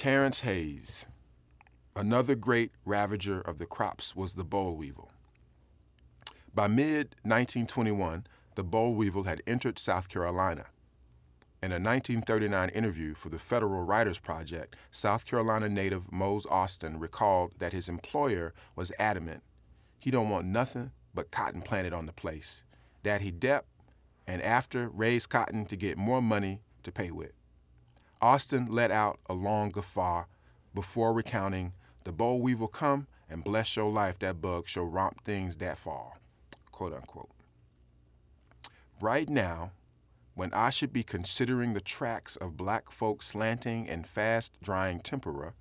Terrance Hayes. Another great ravager of the crops was the boll weevil. By mid 1921, the boll weevil had entered South Carolina. In a 1939 interview for the Federal Writers Project, South Carolina native Mose Austin recalled that his employer was adamant he don't want nothing but cotton planted on the place, that he dep and after raised cotton to get more money to pay with. Austin let out a long guffaw before recounting, the boll weevil come and bless your life, that bug shall romp things that fall, quote unquote. Right now, when I should be considering the tracks of black folk slanting and fast drying tempera,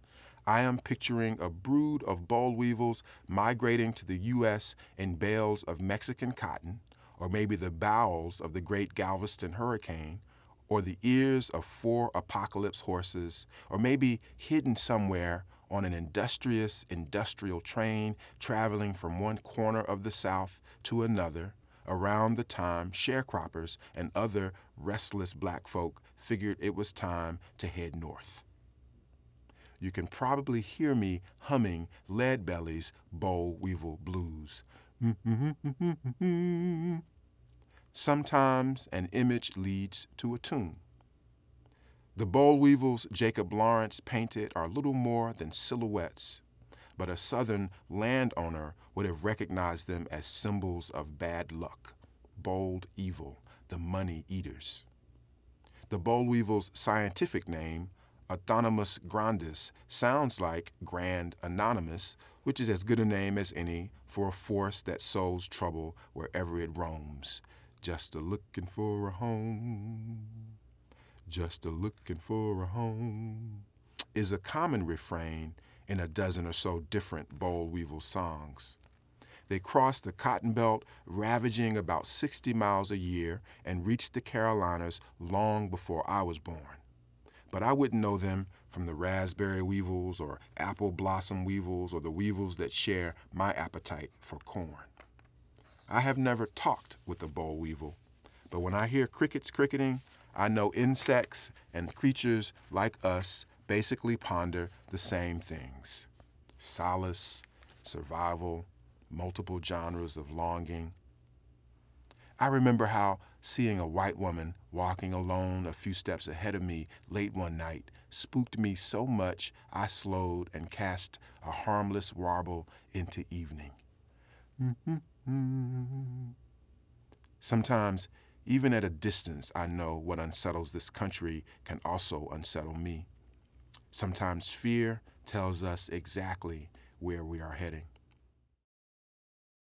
I am picturing a brood of boll weevils migrating to the U.S. in bales of Mexican cotton, or maybe the bowels of the great Galveston hurricane, or the ears of four apocalypse horses, or maybe hidden somewhere on an industrious industrial train traveling from one corner of the South to another around the time sharecroppers and other restless black folk figured it was time to head north. You can probably hear me humming Leadbelly's Boll Weevil Blues. Mm, mm, mm, Sometimes an image leads to a tune. The boll weevils Jacob Lawrence painted are little more than silhouettes, but a Southern landowner would have recognized them as symbols of bad luck, bold evil, the money eaters. The boll weevil's scientific name, Anthonomus grandis, sounds like Grand Anonymous, which is as good a name as any for a force that sows trouble wherever it roams. Just a looking for a home, just a looking for a home, is a common refrain in a dozen or so different boll weevil songs. They crossed the cotton belt, ravaging about 60 miles a year, and reached the Carolinas long before I was born. But I wouldn't know them from the raspberry weevils or apple blossom weevils or the weevils that share my appetite for corn. I have never talked with the boll weevil, but when I hear crickets cricketing, I know insects and creatures like us basically ponder the same things solace, survival, multiple genres of longing. I remember how seeing a white woman walking alone a few steps ahead of me late one night spooked me so much I slowed and cast a harmless warble into evening. Mm-hmm. Sometimes, even at a distance, I know what unsettles this country can also unsettle me. Sometimes fear tells us exactly where we are heading.